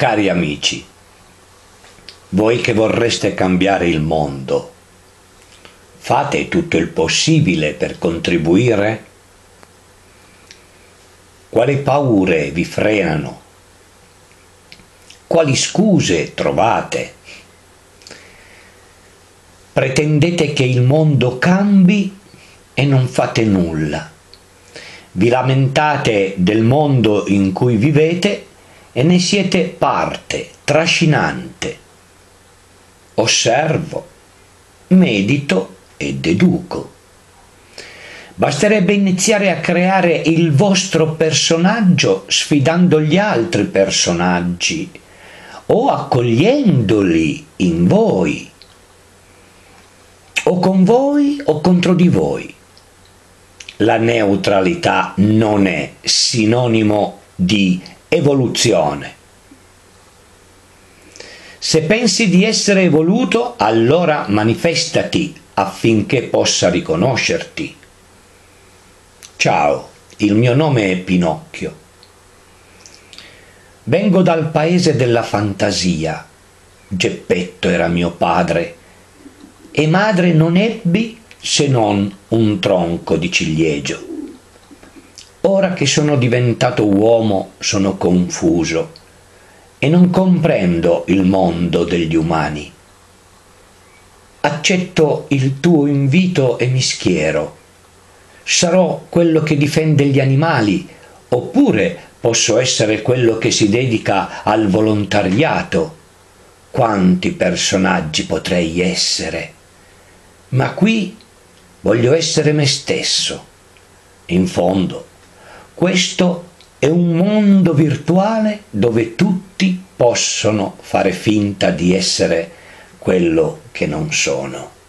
Cari amici, voi che vorreste cambiare il mondo, fate tutto il possibile per contribuire? Quali paure vi frenano? Quali scuse trovate? Pretendete che il mondo cambi e non fate nulla. Vi lamentate del mondo in cui vivete e ne siete parte, trascinante. Osservo, medito e deduco. Basterebbe iniziare a creare il vostro personaggio sfidando gli altri personaggi o accogliendoli in voi, o con voi o contro di voi. La neutralità non è sinonimo di evoluzione. Se pensi di essere evoluto, allora manifestati affinché possa riconoscerti. Ciao, il mio nome è Pinocchio. Vengo dal paese della fantasia. Geppetto era mio padre e madre non ebbi se non un tronco di ciliegio. Ora che sono diventato uomo sono confuso e non comprendo il mondo degli umani. Accetto il tuo invito e mi schiero. Sarò quello che difende gli animali, oppure posso essere quello che si dedica al volontariato. Quanti personaggi potrei essere? Ma qui voglio essere me stesso. In fondo, questo è un mondo virtuale dove tutti possono fare finta di essere quello che non sono.